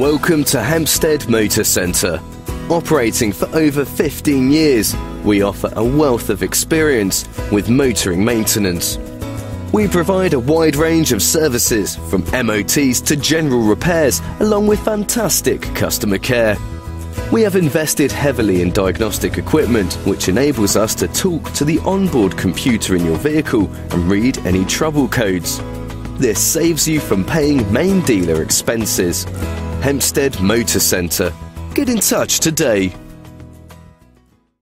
Welcome to Hempsted Motor Centre. Operating for over 15 years, we offer a wealth of experience with motoring maintenance. We provide a wide range of services from MOTs to general repairs, along with fantastic customer care. We have invested heavily in diagnostic equipment, which enables us to talk to the onboard computer in your vehicle and read any trouble codes. This saves you from paying main dealer expenses. Hempsted Motor Centre. Get in touch today.